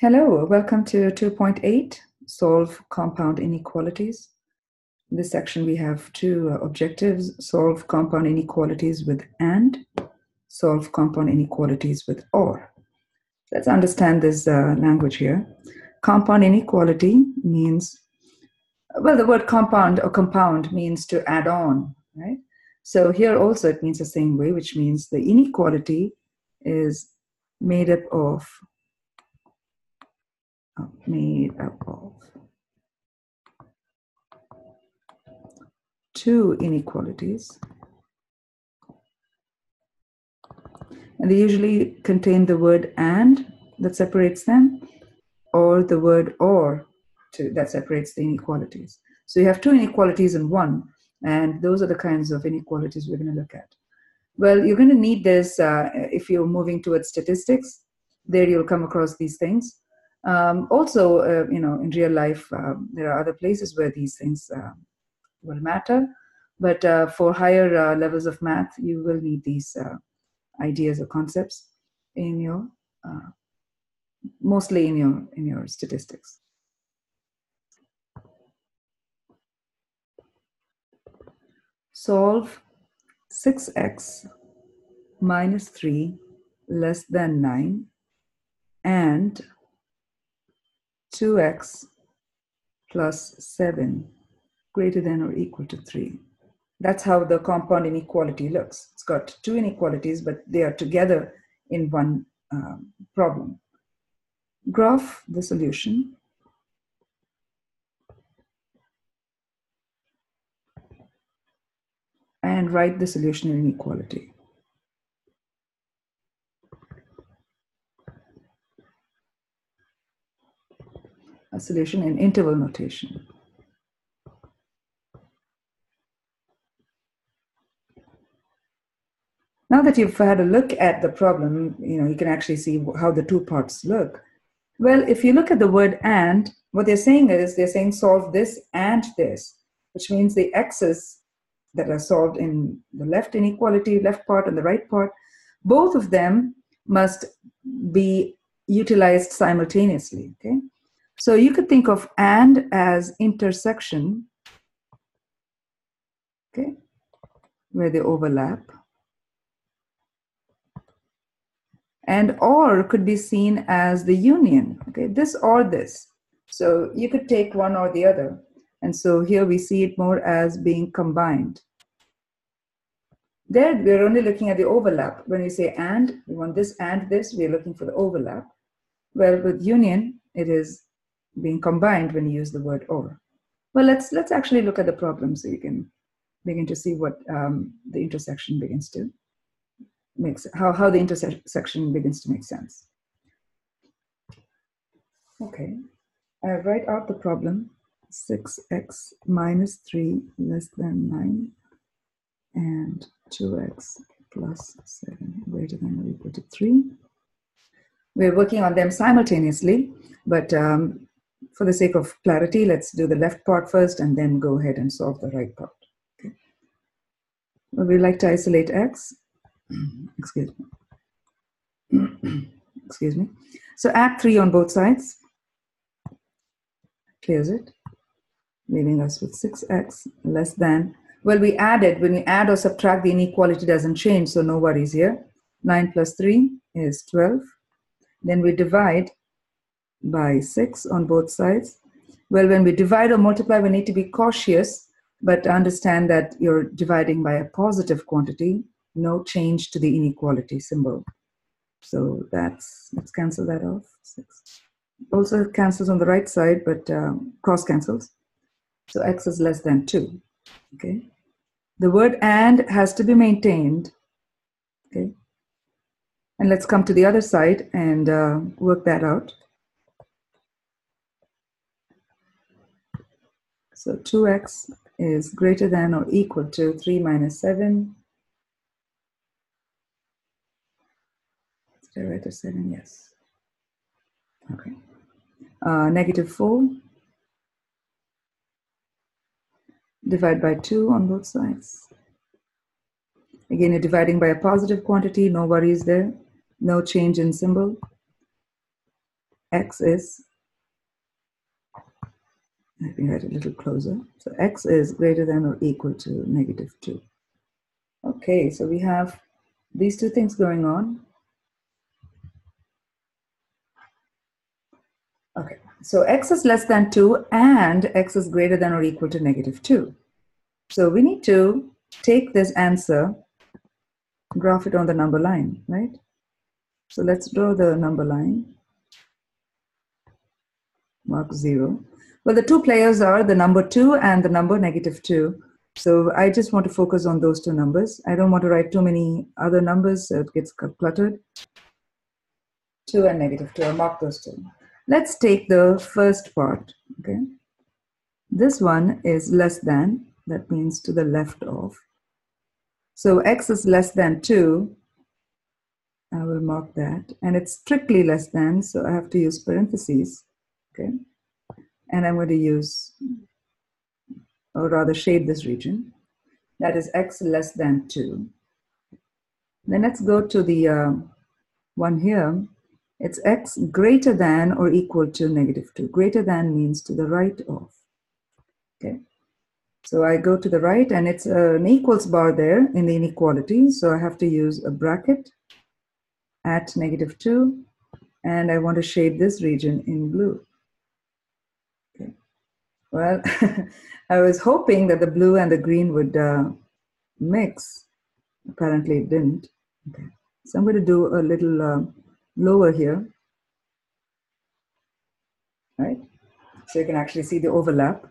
Hello, welcome to 2.8, Solve Compound Inequalities. In this section, we have two uh, objectives, solve compound inequalities with AND, solve compound inequalities with OR. Let's understand this uh, language here. Compound inequality means, well, the word compound or compound means to add on, right? So here also it means the same way, which means the inequality is made up of made up of two inequalities. And they usually contain the word and that separates them, or the word or to, that separates the inequalities. So you have two inequalities in one, and those are the kinds of inequalities we're going to look at. Well, you're going to need this uh, if you're moving towards statistics. There you'll come across these things. Um, also, uh, you know, in real life, um, there are other places where these things uh, will matter. But uh, for higher uh, levels of math, you will need these uh, ideas or concepts in your, uh, mostly in your in your statistics. Solve 6x minus 3 less than 9 and 2x plus 7 greater than or equal to 3. That's how the compound inequality looks. It's got two inequalities, but they are together in one um, problem. Graph the solution. And write the solution inequality. A solution in interval notation. Now that you've had a look at the problem, you know, you can actually see how the two parts look. Well, if you look at the word and, what they're saying is they're saying solve this and this, which means the x's that are solved in the left inequality, left part and the right part, both of them must be utilized simultaneously, okay? So you could think of and as intersection, okay, where they overlap. And or could be seen as the union, okay, this or this. So you could take one or the other. And so here we see it more as being combined. There, we're only looking at the overlap. When we say and, we want this and this, we're looking for the overlap. Well, with union, it is being combined when you use the word or. Well, let's let's actually look at the problem so you can begin to see what um, the intersection begins to makes how how the intersection begins to make sense. Okay, I write out the problem: six x minus three less than nine, and two x plus seven greater than or equal to three. We're working on them simultaneously, but um, for the sake of clarity, let's do the left part first and then go ahead and solve the right part. Okay. We like to isolate x. Excuse me. Excuse me. So add 3 on both sides. Clears it, leaving us with 6x less than. Well, we added, when we add or subtract, the inequality doesn't change, so no worries here. 9 plus 3 is 12. Then we divide by 6 on both sides. Well, when we divide or multiply, we need to be cautious, but understand that you're dividing by a positive quantity, no change to the inequality symbol. So that's, let's cancel that off. 6. Also cancels on the right side, but um, cross cancels. So x is less than 2. Okay. The word and has to be maintained. Okay. And let's come to the other side and uh, work that out. So 2x is greater than or equal to 3 minus 7. Did I write a 7? Yes. Okay. Uh, negative 4. Divide by 2 on both sides. Again, you're dividing by a positive quantity, no worries there. No change in symbol. x is, let me write a little closer. So x is greater than or equal to negative 2. Okay, so we have these two things going on. Okay, so x is less than 2 and x is greater than or equal to negative 2. So we need to take this answer, graph it on the number line, right? So let's draw the number line, mark 0. Well, the two players are the number 2 and the number negative 2. So I just want to focus on those two numbers. I don't want to write too many other numbers, so it gets cluttered. 2 and negative 2, I'll mark those two. Let's take the first part, okay? This one is less than, that means to the left of. So x is less than 2, I will mark that. And it's strictly less than, so I have to use parentheses, okay? And I'm going to use or rather shade this region. That is x less than 2. Then let's go to the uh, one here. It's x greater than or equal to negative 2. Greater than means to the right of. Okay. So I go to the right and it's uh, an equals bar there in the inequality. So I have to use a bracket at negative 2 and I want to shade this region in blue. Well, I was hoping that the blue and the green would uh, mix. Apparently it didn't. Okay. So I'm going to do a little uh, lower here. Right? So you can actually see the overlap.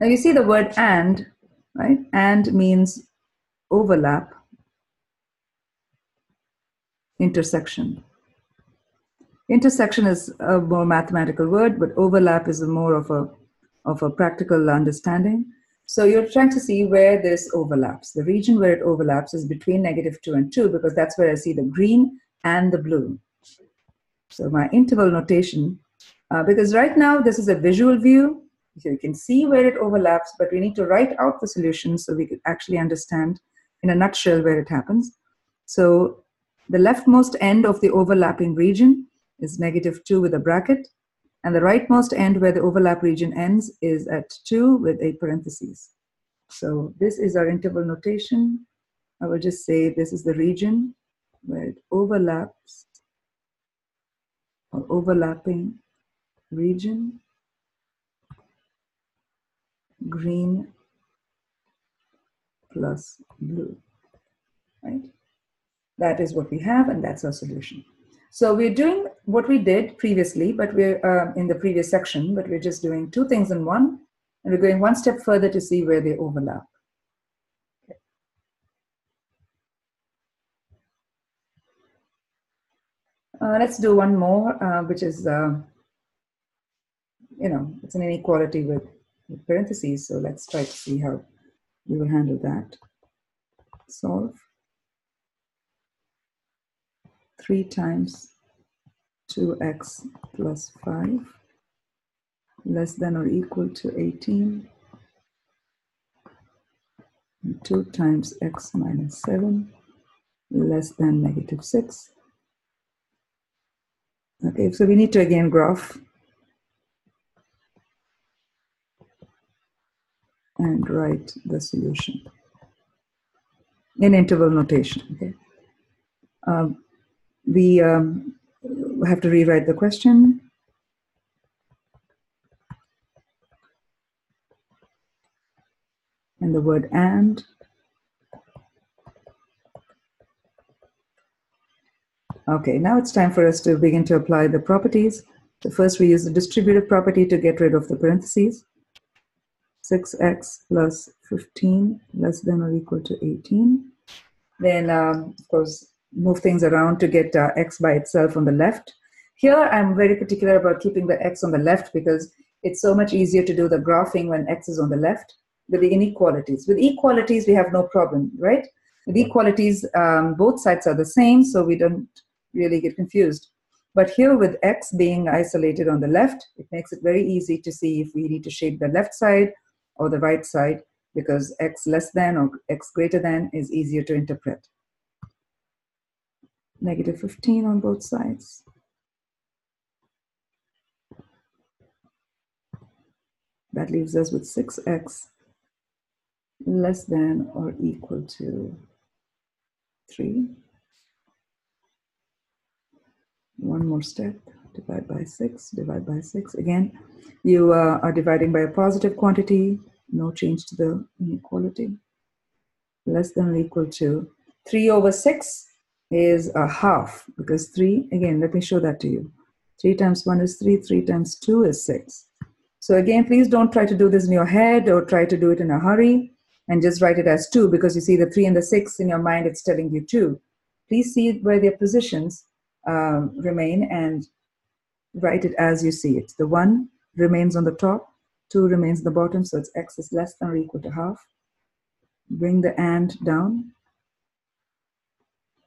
Now you see the word and, right? And means overlap, intersection. Intersection is a more mathematical word, but overlap is more of a of a practical understanding. So you're trying to see where this overlaps. The region where it overlaps is between negative 2 and 2 because that's where I see the green and the blue. So my interval notation, uh, because right now this is a visual view, so you can see where it overlaps, but we need to write out the solution so we can actually understand in a nutshell where it happens. So the leftmost end of the overlapping region is negative 2 with a bracket, and the rightmost end where the overlap region ends is at 2 with a parentheses. So this is our interval notation. I will just say this is the region where it overlaps or overlapping region, green plus blue, right? That is what we have and that's our solution. So we're doing what we did previously, but we're uh, in the previous section, but we're just doing two things in one, and we're going one step further to see where they overlap. Uh, let's do one more, uh, which is, uh, you know, it's an inequality with, with parentheses. So let's try to see how we will handle that. Solve. 3 times 2x plus 5 less than or equal to 18 and 2 times x minus 7 less than negative 6 okay so we need to again graph. And write the solution in interval notation okay? Um, we um, have to rewrite the question. And the word and. Okay, now it's time for us to begin to apply the properties. So first we use the distributive property to get rid of the parentheses. 6x plus 15 less than or equal to 18. Then, um, of course, move things around to get uh, x by itself on the left. Here, I'm very particular about keeping the x on the left because it's so much easier to do the graphing when x is on the left with the inequalities. With equalities, we have no problem, right? With equalities, um, both sides are the same, so we don't really get confused. But here with x being isolated on the left, it makes it very easy to see if we need to shape the left side or the right side because x less than or x greater than is easier to interpret negative 15 on both sides. That leaves us with 6x less than or equal to 3. One more step, divide by 6, divide by 6. Again, you uh, are dividing by a positive quantity, no change to the inequality. Less than or equal to 3 over 6 is a half because 3, again, let me show that to you. 3 times 1 is 3, 3 times 2 is 6. So again, please don't try to do this in your head or try to do it in a hurry and just write it as 2 because you see the 3 and the 6 in your mind, it's telling you 2. Please see where their positions um, remain and write it as you see it. The 1 remains on the top, 2 remains the bottom, so it's x is less than or equal to half. Bring the and down.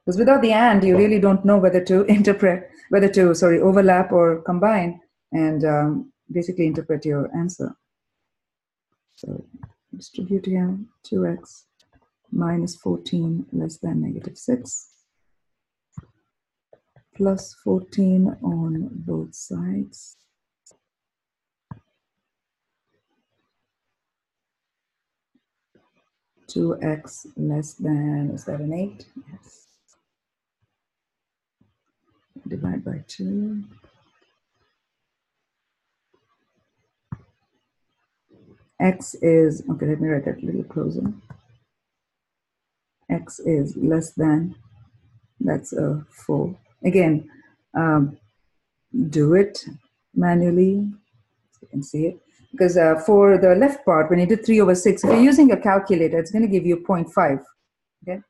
Because without the and, you really don't know whether to interpret, whether to, sorry, overlap or combine and um, basically interpret your answer. So distribute here, 2x minus 14 less than negative 6 plus 14 on both sides. Two x less than, is that an eight? Yes. Divide by two. x is, okay, let me write that a little closer. x is less than, that's a 4. Again, um, do it manually, so you can see it. Because uh, for the left part, when you did 3 over 6, if you're using a calculator, it's going to give you 0.5. Okay?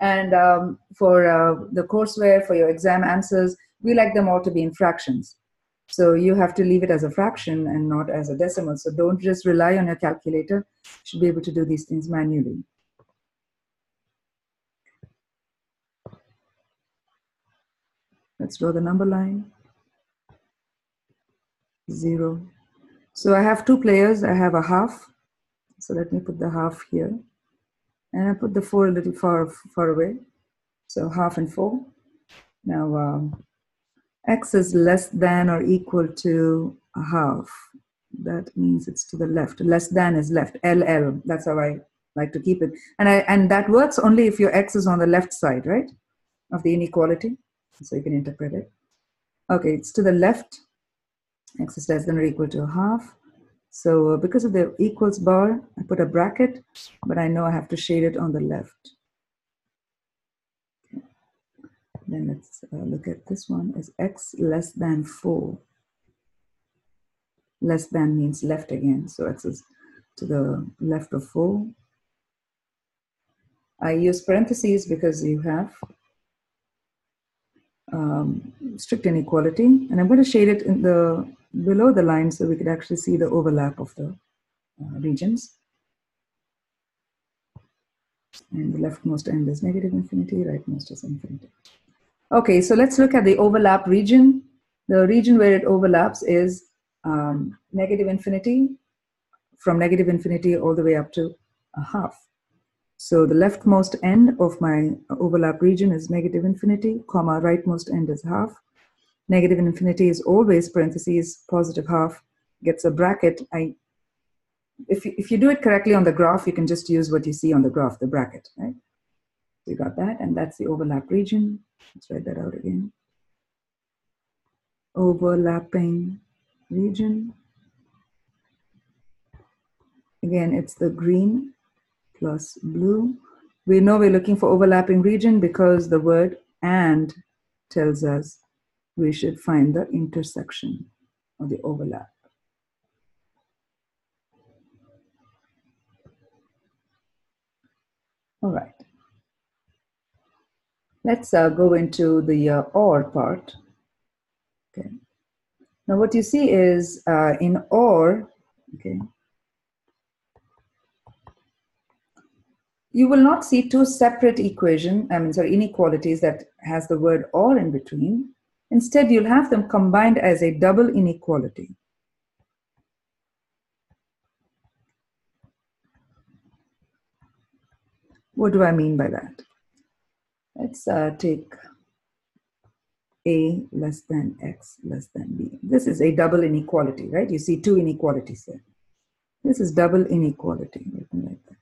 And um, for uh, the courseware, for your exam answers, we like them all to be in fractions. So you have to leave it as a fraction and not as a decimal. So don't just rely on your calculator. You should be able to do these things manually. Let's draw the number line. Zero. So I have two players. I have a half. So let me put the half here. And I put the four a little far, far away. So half and four. Now, um, x is less than or equal to a half. That means it's to the left. Less than is left. LL. That's how I like to keep it. And I and that works only if your x is on the left side, right? Of the inequality. So you can interpret it. Okay, it's to the left. X is less than or equal to a half. So uh, because of the equals bar, I put a bracket, but I know I have to shade it on the left. Then let's uh, look at this one is x less than 4. Less than means left again. So x is to the left of 4. I use parentheses because you have um, strict inequality. And I'm going to shade it in the below the line so we could actually see the overlap of the uh, regions. And the leftmost end is negative infinity, rightmost is infinity. Okay, so let's look at the overlap region. The region where it overlaps is um, negative infinity, from negative infinity all the way up to a half. So the leftmost end of my overlap region is negative infinity, comma, rightmost end is half. Negative infinity is always parentheses, positive half, gets a bracket. I, if, you, if you do it correctly on the graph, you can just use what you see on the graph, the bracket, right? So you got that, and that's the overlap region. Let's write that out again. Overlapping region. Again, it's the green plus blue. We know we're looking for overlapping region because the word and tells us we should find the intersection or the overlap. All right. Let's uh, go into the uh, OR part. Okay. Now what you see is uh, in OR, okay, you will not see two separate equation, I mean, sorry, inequalities that has the word OR in between. Instead, you'll have them combined as a double inequality. What do I mean by that? Let's uh, take a less than x less than b. This is a double inequality, right? You see two inequalities there. This is double inequality, written like that.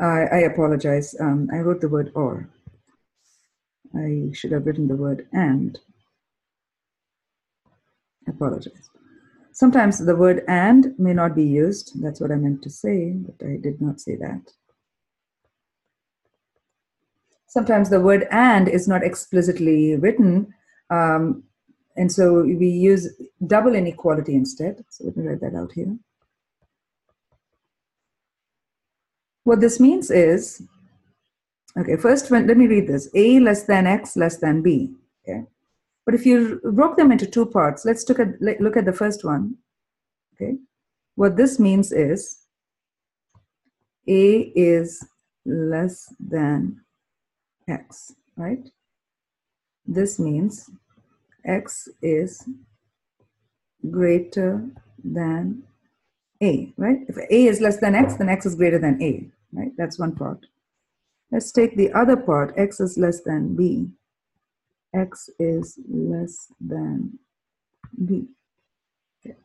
I, I apologize. Um, I wrote the word or. I should have written the word and. I apologize. Sometimes the word and may not be used. That's what I meant to say, but I did not say that. Sometimes the word and is not explicitly written, um, and so we use double inequality instead. So let me write that out here. What this means is, okay, first when, let me read this. A less than X less than B, okay? But if you broke them into two parts, let's look at, look at the first one, okay? What this means is A is less than X, right? This means X is greater than a, right? If a is less than x, then x is greater than a, right? That's one part. Let's take the other part, x is less than b. x is less than b. Okay.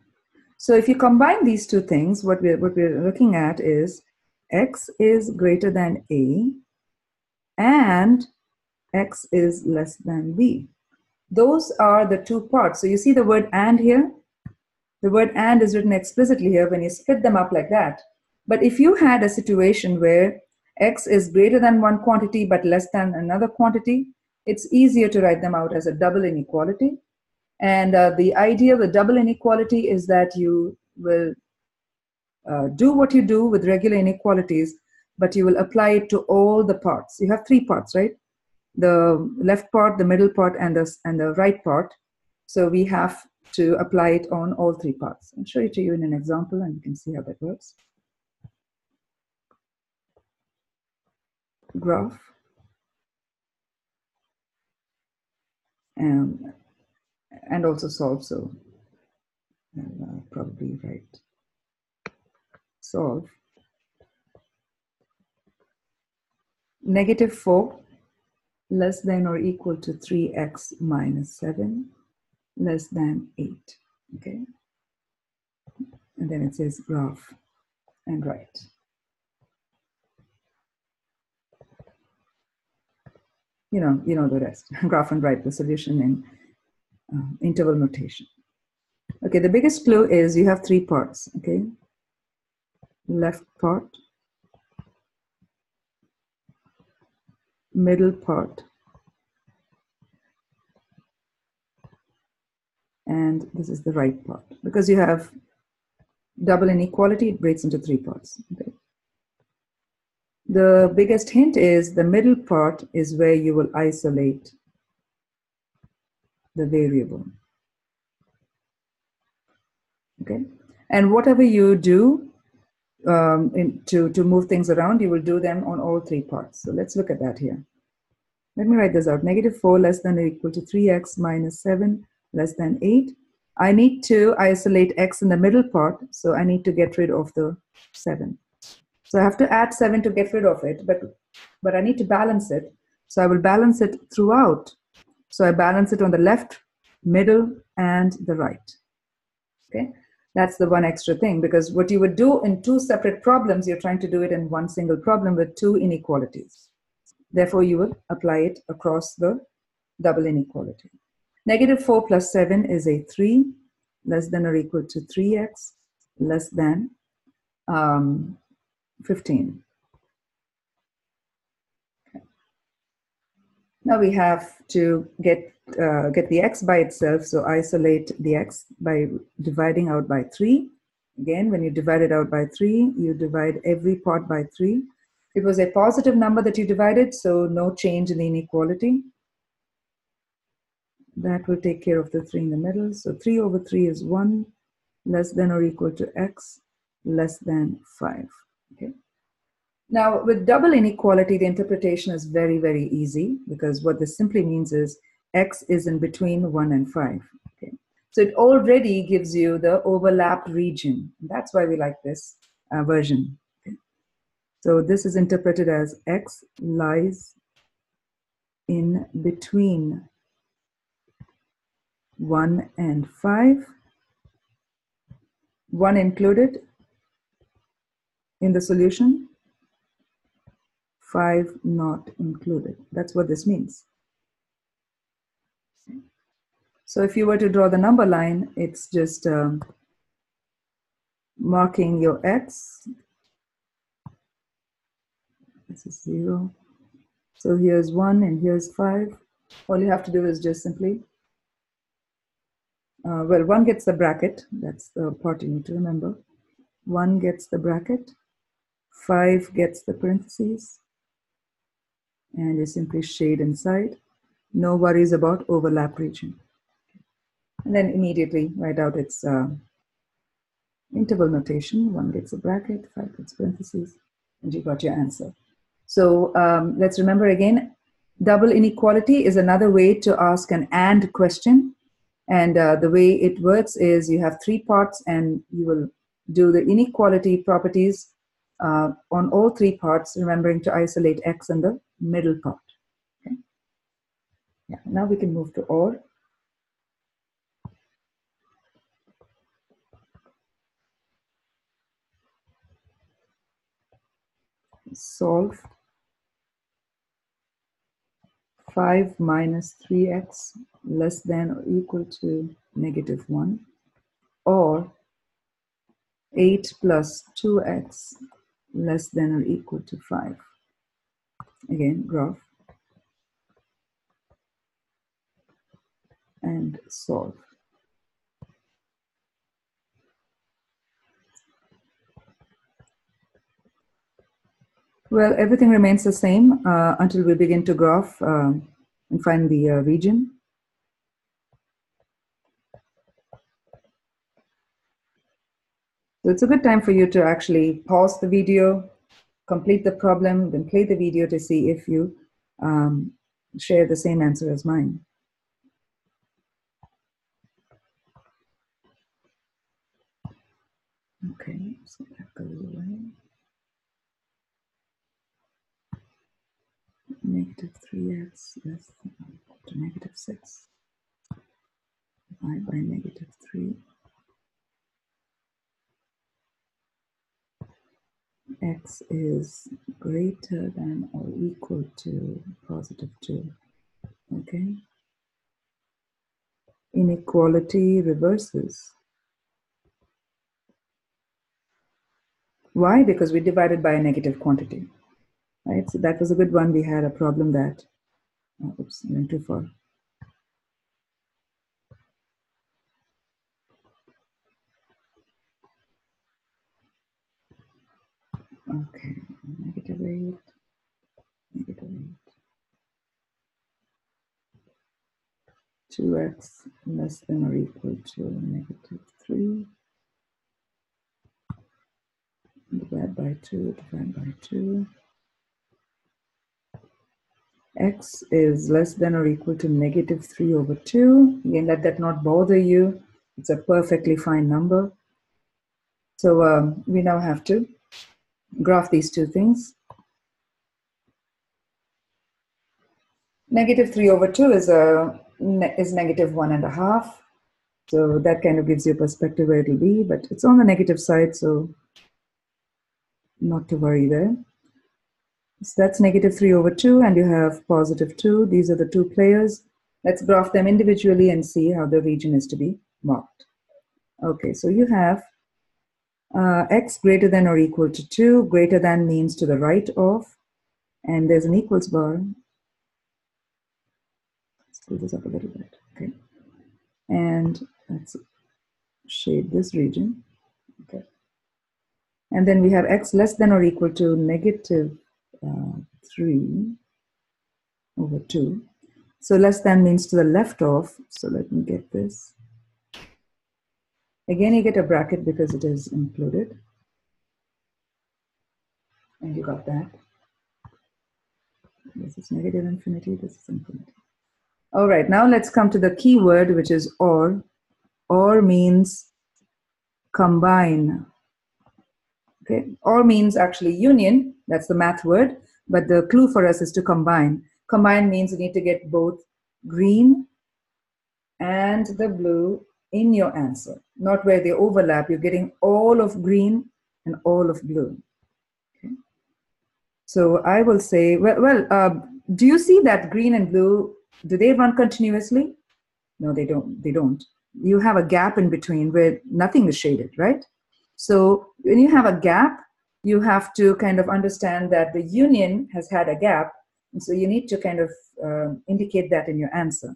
So if you combine these two things, what we're, what we're looking at is x is greater than a and x is less than b. Those are the two parts. So you see the word and here? The word and is written explicitly here when you split them up like that. But if you had a situation where x is greater than one quantity but less than another quantity, it's easier to write them out as a double inequality. And uh, the idea with double inequality is that you will uh, do what you do with regular inequalities, but you will apply it to all the parts. You have three parts, right? The left part, the middle part, and the, and the right part. So we have to apply it on all three parts. I'll show it to you in an example and you can see how that works. Graph. Um, and also solve, so I'll uh, probably write solve. Negative 4 less than or equal to 3x minus 7 less than 8. Okay. And then it says graph and write. You know, you know the rest. graph and write the solution in uh, interval notation. Okay, the biggest clue is you have three parts, okay? Left part, middle part, and this is the right part. Because you have double inequality, it breaks into three parts. Okay. The biggest hint is the middle part is where you will isolate the variable. Okay, and whatever you do um, in, to, to move things around, you will do them on all three parts. So let's look at that here. Let me write this out. Negative 4 less than or equal to 3x minus 7 less than 8. I need to isolate x in the middle part, so I need to get rid of the 7. So I have to add 7 to get rid of it, but, but I need to balance it. So I will balance it throughout. So I balance it on the left, middle, and the right. Okay, that's the one extra thing because what you would do in two separate problems, you're trying to do it in one single problem with two inequalities. Therefore, you will apply it across the double inequality. Negative 4 plus 7 is a 3, less than or equal to 3x, less than um, 15. Now we have to get, uh, get the x by itself, so isolate the x by dividing out by 3. Again, when you divide it out by 3, you divide every part by 3. It was a positive number that you divided, so no change in the inequality. That will take care of the 3 in the middle. So 3 over 3 is 1 less than or equal to x less than 5. Okay. Now, with double inequality, the interpretation is very, very easy because what this simply means is x is in between 1 and 5. Okay. So it already gives you the overlapped region. That's why we like this uh, version. So this is interpreted as x lies in between 1 and 5. 1 included in the solution, 5 not included. That's what this means. So if you were to draw the number line, it's just um, marking your x. This is 0. So here's 1 and here's 5. All you have to do is just simply, uh, well, 1 gets the bracket. That's the part you need to remember. 1 gets the bracket. 5 gets the parentheses. And you simply shade inside. No worries about overlap region. And then immediately write out its uh, interval notation. 1 gets a bracket, 5 gets parentheses, and you got your answer. So um, let's remember again, double inequality is another way to ask an AND question. And uh, the way it works is you have three parts and you will do the inequality properties uh, on all three parts, remembering to isolate x in the middle part. Okay. Yeah, now we can move to OR. Solve 5 minus 3x less than or equal to negative 1 or 8 plus 2x less than or equal to 5. Again, graph and solve. Well, everything remains the same uh, until we begin to graph uh, and find the uh, region. So it's a good time for you to actually pause the video, complete the problem, then play the video to see if you um, share the same answer as mine. Okay, so that goes away. negative 3x less than to negative 6 divided by negative 3 x is greater than or equal to positive 2 okay inequality reverses why because we divided by a negative quantity right? So that was a good one. We had a problem that, oh, oops, went too far. Okay, negative 8, negative 8. 2x less than or equal to negative 3 divided by 2 divided by 2 x is less than or equal to negative 3 over 2. Again, let that not bother you. It's a perfectly fine number. So um, we now have to graph these two things. Negative 3 over 2 is, a, is negative 1 and a half. So that kind of gives you a perspective where it will be, but it's on the negative side, so not to worry there. So that's negative 3 over 2, and you have positive 2. These are the two players. Let's graph them individually and see how the region is to be marked. Okay, so you have uh, x greater than or equal to 2. Greater than means to the right of, and there's an equals bar. Let's pull this up a little bit. Okay, and let's shade this region. Okay, and then we have x less than or equal to negative uh, 3 over 2. So less than means to the left of. So let me get this. Again, you get a bracket because it is included. And you got that. This is negative infinity, this is infinity. All right, now let's come to the key word, which is or. Or means combine. Okay, or means actually union, that's the math word, but the clue for us is to combine. Combine means you need to get both green and the blue in your answer, not where they overlap. You're getting all of green and all of blue. Okay. So I will say, well, well uh, do you see that green and blue, do they run continuously? No, they don't. They don't. You have a gap in between where nothing is shaded, right? So when you have a gap, you have to kind of understand that the union has had a gap. And so you need to kind of uh, indicate that in your answer.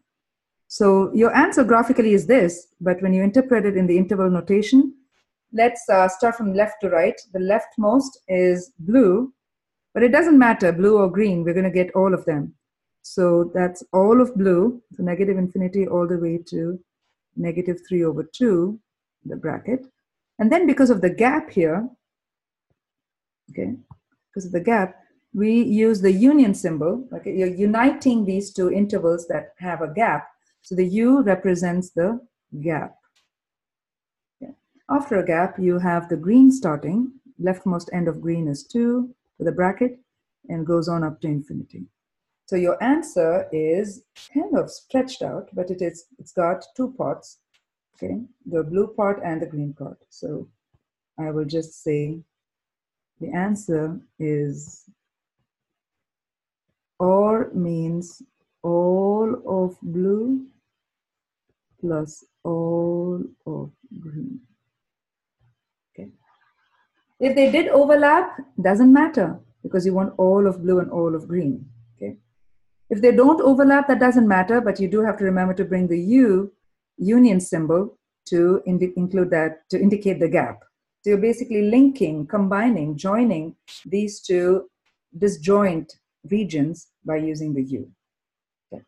So your answer graphically is this, but when you interpret it in the interval notation, let's uh, start from left to right. The leftmost is blue, but it doesn't matter, blue or green, we're gonna get all of them. So that's all of blue, so negative infinity all the way to negative 3 over 2, the bracket. And then because of the gap here, okay, because of the gap, we use the union symbol. Okay, you're uniting these two intervals that have a gap. So the U represents the gap. After a gap, you have the green starting. Leftmost end of green is 2 with a bracket and goes on up to infinity. So your answer is kind of stretched out, but it is, it's got two parts, okay? The blue part and the green part. So I will just say the answer is or means all of blue plus all of green. Okay. If they did overlap, doesn't matter because you want all of blue and all of green. Okay. If they don't overlap, that doesn't matter, but you do have to remember to bring the U union symbol to include that, to indicate the gap. So you're basically linking, combining, joining these two disjoint regions by using the U. Okay.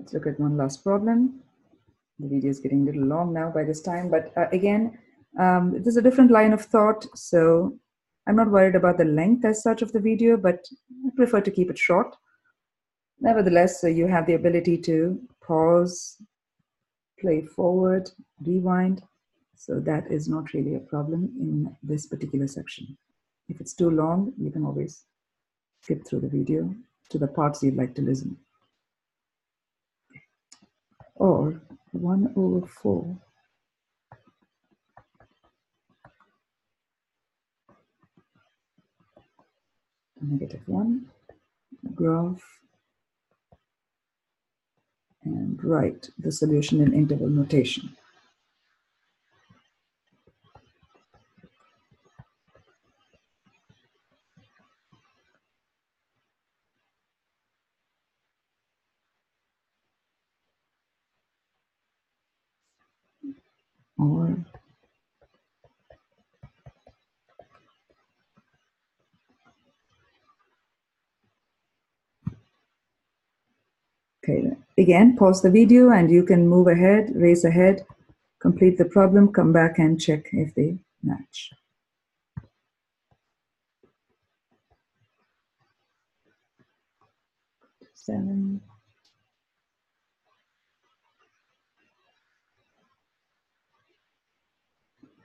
Let's look at one last problem. The video is getting a little long now by this time, but uh, again, um, a different line of thought, so I'm not worried about the length as such of the video, but I prefer to keep it short. Nevertheless, so you have the ability to pause, play forward, rewind. So that is not really a problem in this particular section. If it's too long, you can always skip through the video to the parts you'd like to listen. Or 1 over 4 negative 1, graph, and write the solution in interval notation. Or Okay, again, pause the video and you can move ahead, race ahead, complete the problem, come back and check if they match. Seven.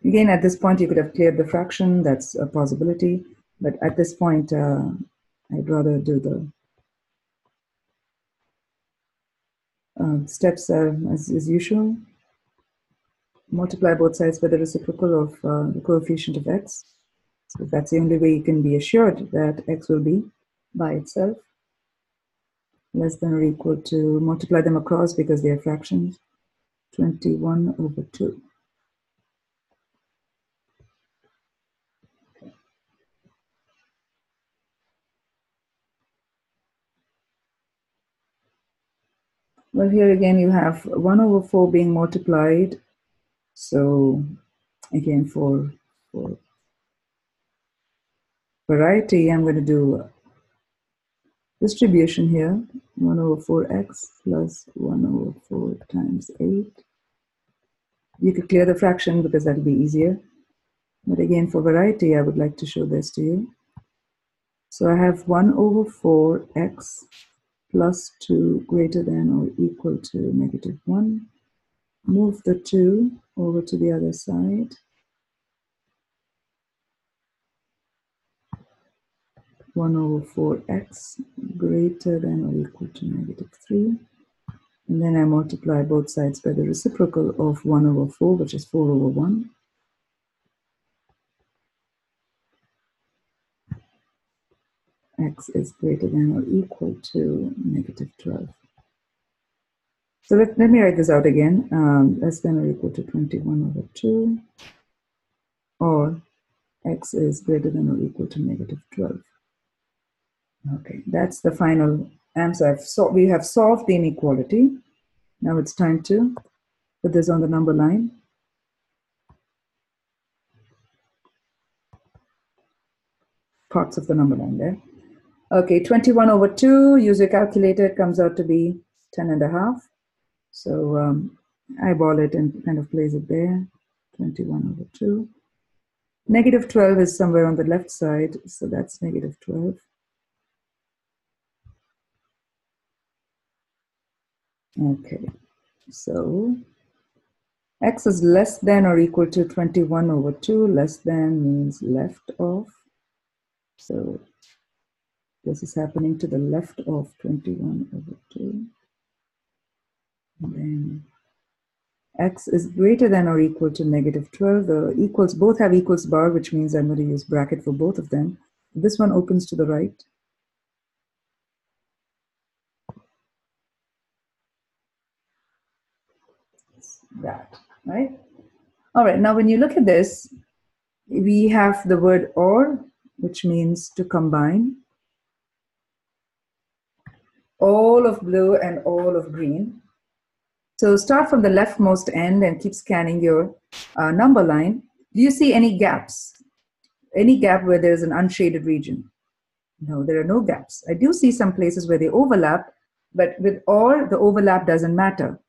Again, at this point, you could have cleared the fraction. That's a possibility. But at this point, uh, I'd rather do the uh, steps as, as usual. Multiply both sides by the reciprocal of uh, the coefficient of x. So that's the only way you can be assured that x will be by itself less than or equal to multiply them across because they are fractions 21 over 2. Well, here again, you have 1 over 4 being multiplied. So again, for, for variety, I'm going to do distribution here. 1 over 4x plus 1 over 4 times 8. You could clear the fraction because that'll be easier. But again, for variety, I would like to show this to you. So I have 1 over 4x plus 2 greater than or equal to negative 1. Move the 2 over to the other side. 1 over 4x greater than or equal to negative 3. And then I multiply both sides by the reciprocal of 1 over 4, which is 4 over 1. X is greater than or equal to negative 12. So let, let me write this out again. Um, less than or equal to 21 over 2 or x is greater than or equal to negative 12. Okay, that's the final answer. So we have solved the inequality. Now it's time to put this on the number line. Parts of the number line there. Okay, 21 over 2, use your calculator, it comes out to be 10 and a half. So um, eyeball it and kind of place it there, 21 over 2. Negative 12 is somewhere on the left side, so that's negative 12. Okay, so x is less than or equal to 21 over 2. Less than means left of. So this is happening to the left of 21 over 2. And then x is greater than or equal to negative 12. The equals both have equals bar, which means I'm going to use bracket for both of them. This one opens to the right. That, right? All right, now when you look at this, we have the word or, which means to combine all of blue and all of green. So start from the leftmost end and keep scanning your uh, number line. Do you see any gaps? Any gap where there's an unshaded region? No, there are no gaps. I do see some places where they overlap, but with or, the overlap doesn't matter,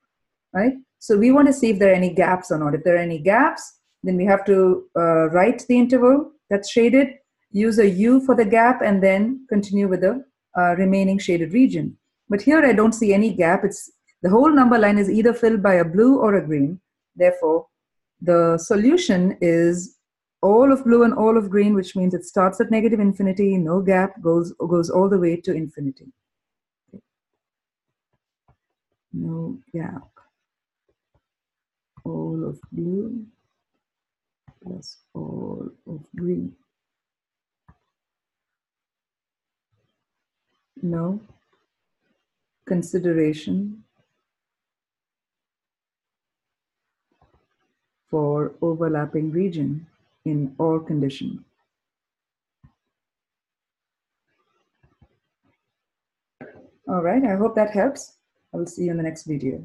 right? So we want to see if there are any gaps or not. If there are any gaps, then we have to uh, write the interval that's shaded, use a U for the gap, and then continue with the uh, remaining shaded region. But here I don't see any gap. It's the whole number line is either filled by a blue or a green. Therefore, the solution is all of blue and all of green, which means it starts at negative infinity, no gap, goes, goes all the way to infinity. No gap. All of blue plus all of green. No consideration for overlapping region in all condition. All right, I hope that helps. I will see you in the next video.